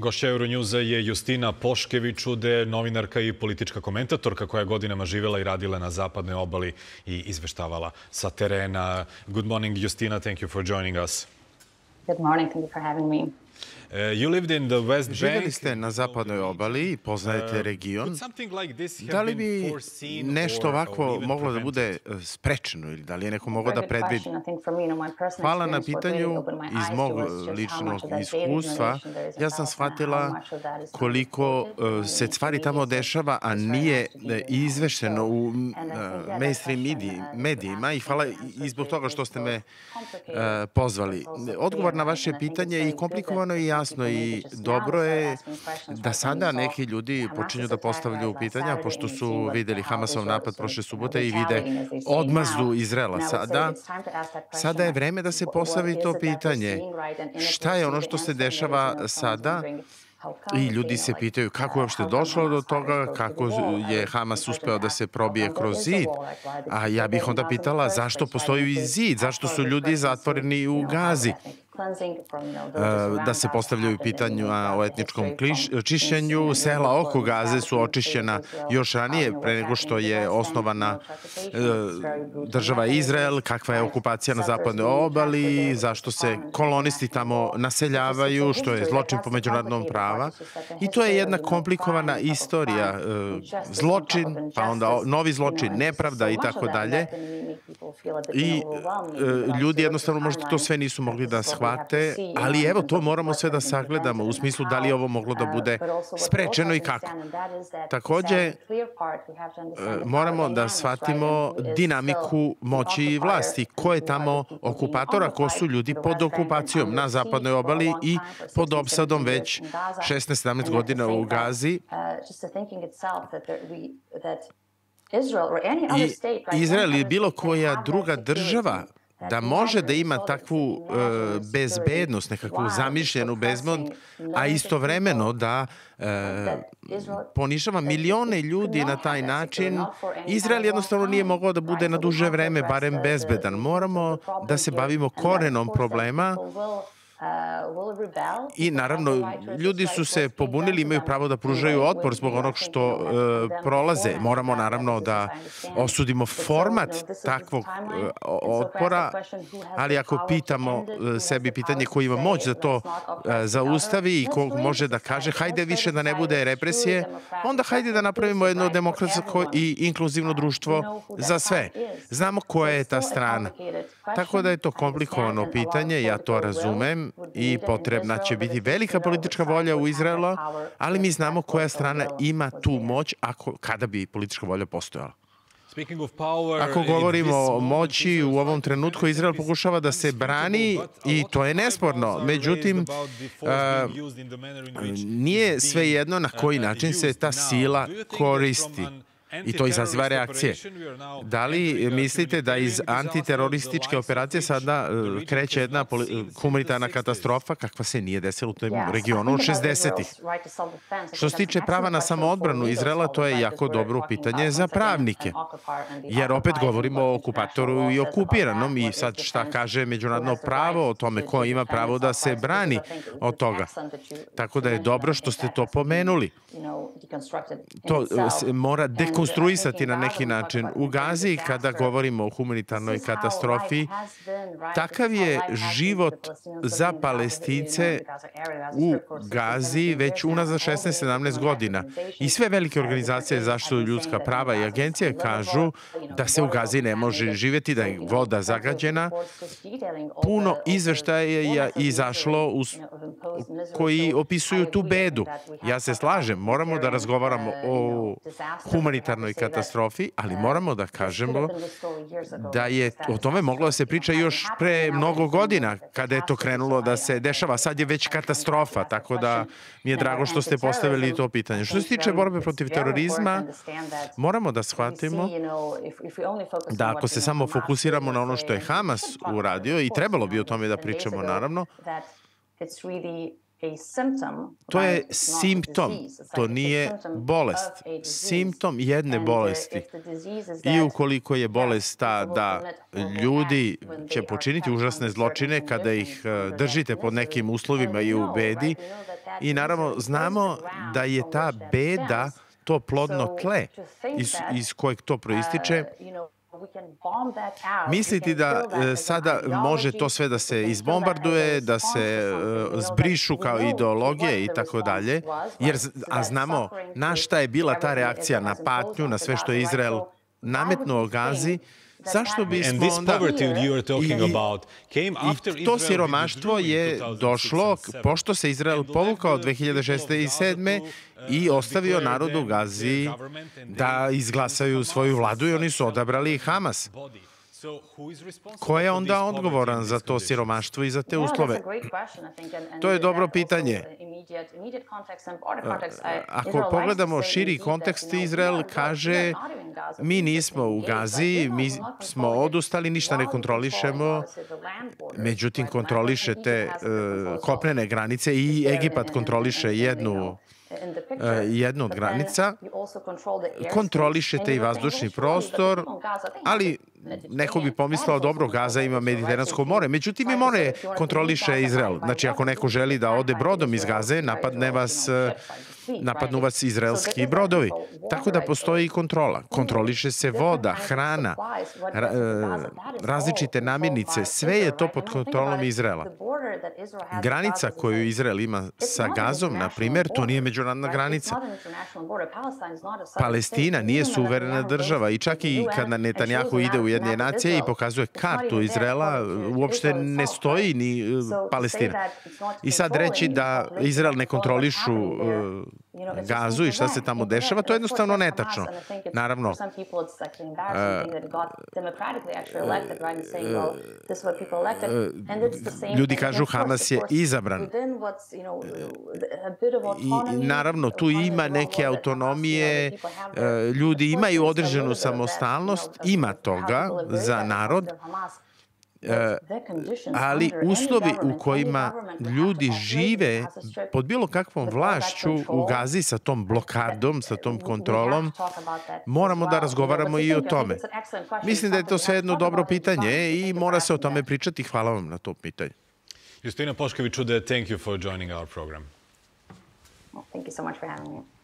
Gošća Euronjuza je Justina Poškevićude, novinarka i politička komentatorka koja je godinama živela i radila na zapadnoj obali i izveštavala sa terena. Good morning, Justina. Thank you for joining us. Good morning. Thank you for having me. Uh, you lived in the West Bank. Živjeli ste na zapadnoj obali i poznajete Uh, region. Da li bi nešto ovako moglo da bude e, sprečeno ili da li je neko mogao da predvidi? Hvala na pitanju iz mog ličnog iskustva. Ja sam shvatila koliko se stvari tamo dešava, a nije izvešteno u mainstream uh, medijima i hvala i zbog toga što ste me pozvali. Odgovor na vaše pitanje je i good that i jasno i dobro je da sada neki ljudi počinju da postavljaju pitanja, pošto su videli Hamasov napad prošle subote i vide odmazdu now. Izraela. And I would say Sada, sada je vreme da se postavi to pitanje. Šta je ono što se dešava sada? I ljudi se pitaju kako je uopšte došlo do toga, kako je Hamas uspeo da se probije kroz zid. A ja bih onda pitala zašto postoji zid, zašto su ljudi zatvoreni u Gazi. Know, E, da se postavljaju pitanja Gaza o etničkom čišćenju. Sela oko Gaze su očišćena još ranije, pre nego što je osnovana very e, država. Izrael, kakva je okupacija na zapadnoj obali, zašto to se kolonisti tamo naseljavaju, što je zločin po međunarodnom prava. I to je jedna komplikovana istorija, zločin, pa onda novi zločin, nepravda i tako dalje. I e, ljudi jednostavno možda to sve nisu mogli da shvate, see, you ali know, evo in to moramo sve da sagledamo u smislu da li je ovo moglo da bude sprečeno i kako. Takođe, E, moramo da shvatimo dinamiku moći i vlasti. Ko je tamo okupator, a ko su ljudi pod okupacijom na zapadnoj obali i pod 60, 70 opsadom već in Gaza. 16-17 And to godina u Gazi. uh, I Izrael ili bilo koja druga država da može da ima takvu e, bezbednost, nekakvu zamišljenu bezbednost, a istovremeno da e, Israel ponižava that milione ljudi na taj način, Izrael jednostavno nije mogao da bude na duže vreme barem bezbedan. Moramo da se bavimo korenom problema I naravno, ljudi su se pobunili, imaju pravo da pružaju otpor zbog onog što e, prolaze. Moramo naravno da osudimo format takvog e, otpora, ali ako pitamo e, sebi pitanje power ko to ima moć da to zaustavi i ko može da kaže hajde više da ne bude represije, onda hajde da napravimo jedno demokratsko i inkluzivno društvo za sve. Znamo koja je ta strana. Tako da je to komplikovano pitanje, ja to razumem i potrebna će biti velika politička volja u Izraelu, ali mi znamo koja strana ima tu moć ako, kada bi politička volja postojala. Ako govorimo o moći, u ovom trenutku Izrael pokušava da se brani i to je nesporno. Međutim, a, which nije it's sve being, jedno na koji uh, način se ta sila koristi. I to izaziva reakcije. Da li mislite da iz antiterorističke operacije sada uh, kreće jedna humanitarna katastrofa kakva se nije desila u tom regionu od 60-ih? Što se tiče prava na samoodbranu Izrela, to je jako dobro pitanje za pravnike. Jer opet govorimo o okupatoru i okupiranom i sad šta kaže međunarodno pravo o tome ko ima pravo da se brani od toga. Tako da je dobro što ste to pomenuli. To se mora dekonstruisati na neki način. U Gazi, kada govorimo o humanitarnoj katastrofi, takav je život za palestince u Gazi već unazad 16-17 godina. I sve velike organizacije zaštitu ljudska prava i agencije kažu da se u Gazi ne može živjeti, da je voda zagađena. Puno izveštaja je izašlo uz, koji opisuju tu bedu. Ja se slažem, moramo da razgovaramo o humanitarnoj katastrofi, ali moramo da kažemo da je o tome moglo da se priča još pre mnogo godina kada je to krenulo da se dešava. Sad je već katastrofa, tako da mi je drago što ste postavili to pitanje. Što se tiče borbe protiv terorizma, moramo da shvatimo da ako se samo fokusiramo na ono što je Hamas uradio i trebalo bi o tome da pričamo naravno, To je simptom, to nije bolest. Simptom jedne bolesti. I ukoliko je bolest ta da ljudi će počiniti užasne zločine kada ih e, držite pod nekim uslovima i u bedi, i naravno znamo da je ta beda to plodno tle iz, iz kojeg to proističe, Misliti da e, sada može to sve da se izbombarduje, da se e, zbrišu kao ideologije i tako dalje, jer a znamo na šta je bila ta reakcija na patnju, na sve što je Izrael nametnuo Gazi, Zašto bismo onda... I, I to siromaštvo je došlo, pošto se Izrael povukao 2006. i 2007. i ostavio narodu Gazi da izglasaju svoju vladu i oni su odabrali Hamas. Ko je onda odgovoran za to siromaštvo i za te uslove? To je dobro pitanje. Ako pogledamo širi kontekst, Izrael kaže mi nismo u Gazi, mi smo odustali, ništa ne kontrolišemo, međutim kontroliše te uh, kopnene granice i Egipat kontroliše jednu E, jedna od granica, kontrolišete i vazdušni prostor, ali neko bi pomislao dobro, Gaza ima Mediteransko more, međutim i more kontroliše Izrael. Znači ako neko želi da ode brodom iz Gaze, napadne vas napadnu vas izraelski brodovi. Tako da postoji i kontrola. Kontroliše se voda, hrana, ra, e, različite namirnice, sve je to pod kontrolom Izraela. Granica koju Izrael ima sa Gazom, na primjer, to nije međunarodna granica. Palestina nije suverena država i čak i kada Netanjahu ide u jedne nacije i pokazuje kartu Izraela, uopšte ne stoji ni e, Palestina. I sad reći da Izrael ne kontrolišu gazu i šta se tamo dešava, to je jednostavno netačno. Naravno, ljudi kažu Hamas je izabran. I naravno, tu ima neke autonomije, ljudi imaju određenu samostalnost, ima toga za narod, ali uslovi u kojima ljudi žive pod bilo kakvom vlašću u Gazi sa tom blokadom, sa tom kontrolom, moramo da razgovaramo i o tome. Mislim da je to sve jedno dobro pitanje i mora se o tome pričati. Hvala vam na to pitanje. Justina Pošković, thank you for joining our program. Well, thank you so much for having me.